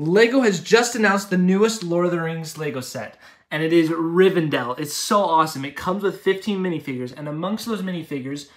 Lego has just announced the newest Lord of the Rings Lego set, and it is Rivendell. It's so awesome. It comes with 15 minifigures, and amongst those minifigures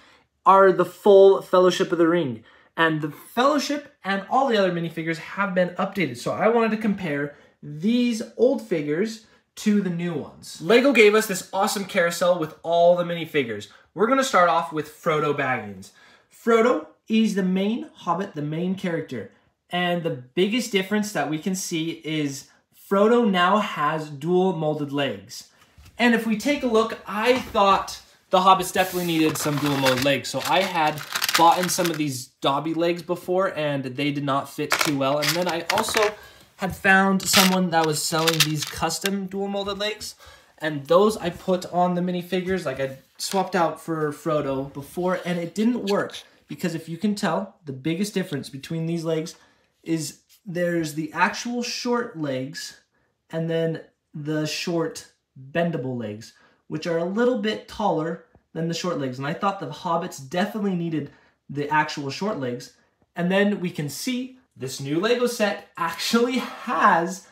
are the full Fellowship of the Ring. And the Fellowship and all the other minifigures have been updated. So I wanted to compare these old figures to the new ones. Lego gave us this awesome carousel with all the minifigures. We're gonna start off with Frodo Baggins. Frodo is the main hobbit, the main character. And the biggest difference that we can see is Frodo now has dual molded legs. And if we take a look, I thought the hobbits definitely needed some dual molded legs. So I had bought in some of these Dobby legs before and they did not fit too well. And then I also had found someone that was selling these custom dual molded legs. And those I put on the minifigures, like I swapped out for Frodo before, and it didn't work. Because if you can tell, the biggest difference between these legs is there's the actual short legs and then the short bendable legs, which are a little bit taller than the short legs. And I thought the hobbits definitely needed the actual short legs. And then we can see this new Lego set actually has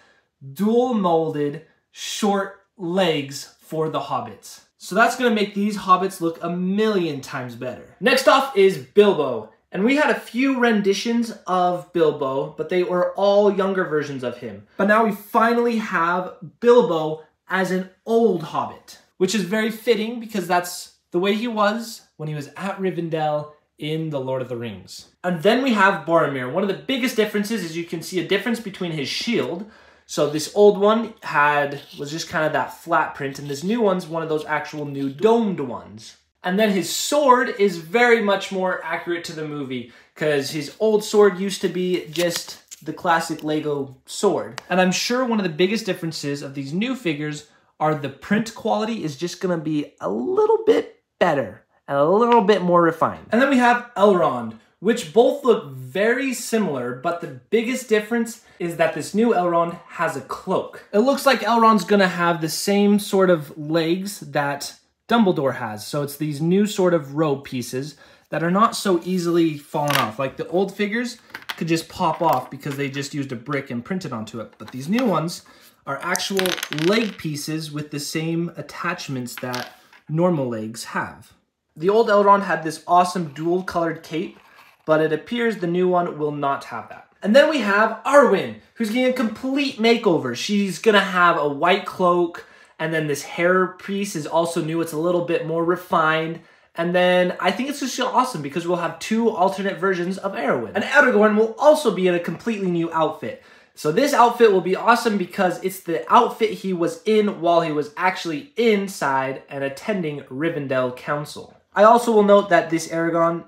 dual molded short legs for the hobbits. So that's gonna make these hobbits look a million times better. Next off is Bilbo. And we had a few renditions of Bilbo, but they were all younger versions of him. But now we finally have Bilbo as an old hobbit, which is very fitting because that's the way he was when he was at Rivendell in The Lord of the Rings. And then we have Boromir. One of the biggest differences is you can see a difference between his shield. So this old one had was just kind of that flat print, and this new one's one of those actual new domed ones. And then his sword is very much more accurate to the movie because his old sword used to be just the classic Lego sword. And I'm sure one of the biggest differences of these new figures are the print quality is just gonna be a little bit better and a little bit more refined. And then we have Elrond, which both look very similar, but the biggest difference is that this new Elrond has a cloak. It looks like Elrond's gonna have the same sort of legs that Dumbledore has. So it's these new sort of robe pieces that are not so easily falling off. Like the old figures could just pop off because they just used a brick and printed onto it. But these new ones are actual leg pieces with the same attachments that normal legs have. The old Elrond had this awesome dual colored cape, but it appears the new one will not have that. And then we have Arwen, who's getting a complete makeover. She's gonna have a white cloak, and then this hair piece is also new. It's a little bit more refined. And then I think it's just awesome because we'll have two alternate versions of Arwen. And Aragorn will also be in a completely new outfit. So this outfit will be awesome because it's the outfit he was in while he was actually inside and attending Rivendell Council. I also will note that this Aragorn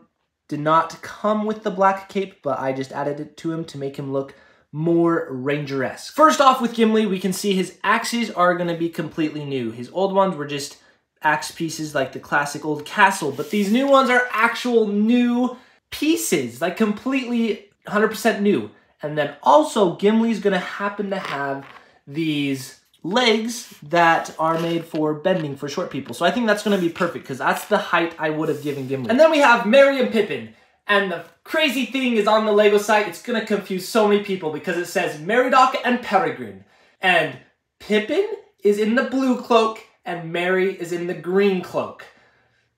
did not come with the black cape, but I just added it to him to make him look more Ranger-esque. First off with Gimli, we can see his axes are going to be completely new. His old ones were just axe pieces like the classic old castle, but these new ones are actual new pieces, like completely 100% new. And then also Gimli's going to happen to have these legs that are made for bending for short people. So I think that's going to be perfect because that's the height I would have given Gimli. And then we have Merry and Pippin. And the crazy thing is on the LEGO site, it's gonna confuse so many people because it says Meriadoc and Peregrine. And Pippin is in the blue cloak and Merry is in the green cloak.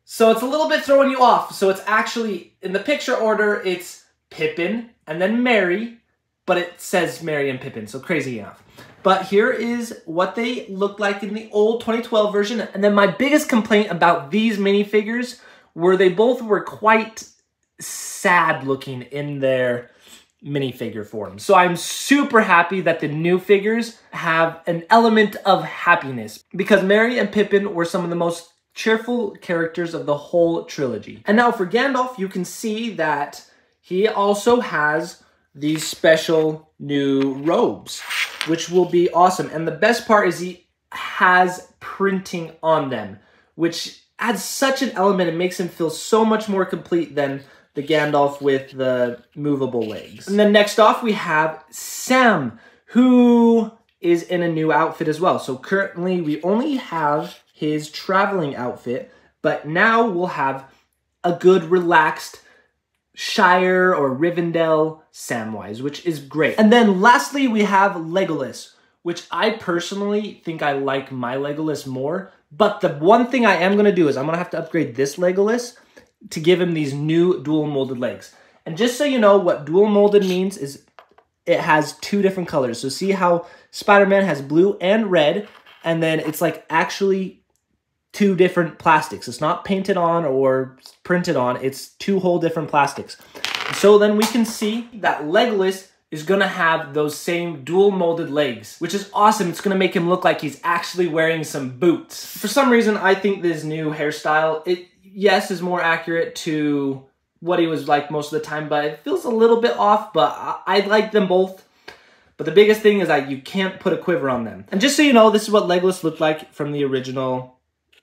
So it's a little bit throwing you off. So it's actually, in the picture order, it's Pippin and then Merry, but it says Merry and Pippin, so crazy enough. But here is what they looked like in the old 2012 version. And then my biggest complaint about these minifigures were they both were quite sad looking in their minifigure form. So I'm super happy that the new figures have an element of happiness because Merry and Pippin were some of the most cheerful characters of the whole trilogy. And now for Gandalf, you can see that he also has these special new robes, which will be awesome. And the best part is he has printing on them, which adds such an element and makes him feel so much more complete than the Gandalf with the movable legs. And then next off, we have Sam, who is in a new outfit as well. So currently, we only have his traveling outfit, but now we'll have a good, relaxed Shire or Rivendell Samwise, which is great. And then lastly, we have Legolas, which I personally think I like my Legolas more. But the one thing I am going to do is I'm going to have to upgrade this Legolas to give him these new dual molded legs. And just so you know, what dual molded means is it has two different colors. So see how Spider-Man has blue and red, and then it's like actually two different plastics. It's not painted on or printed on. It's two whole different plastics. So then we can see that Legolas is gonna have those same dual molded legs, which is awesome. It's gonna make him look like he's actually wearing some boots. For some reason, I think this new hairstyle, it yes, is more accurate to what he was like most of the time, but it feels a little bit off, but I, I like them both. But the biggest thing is that you can't put a quiver on them. And just so you know, this is what Legolas looked like from the original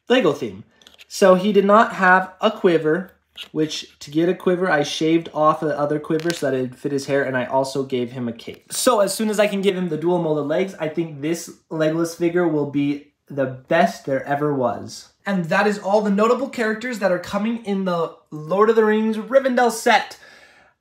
Lego theme. So he did not have a quiver, which to get a quiver, I shaved off the other quiver so that it fit his hair, and I also gave him a cape. So as soon as I can give him the dual molded legs, I think this Legolas figure will be the best there ever was. And that is all the notable characters that are coming in the Lord of the Rings Rivendell set.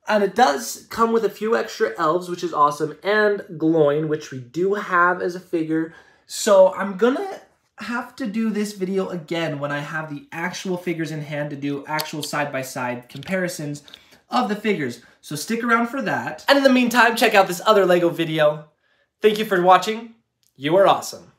And it does come with a few extra elves, which is awesome, and Gloin, which we do have as a figure. So I'm gonna have to do this video again when I have the actual figures in hand to do actual side-by-side -side comparisons of the figures. So stick around for that. And in the meantime, check out this other LEGO video. Thank you for watching. You are awesome.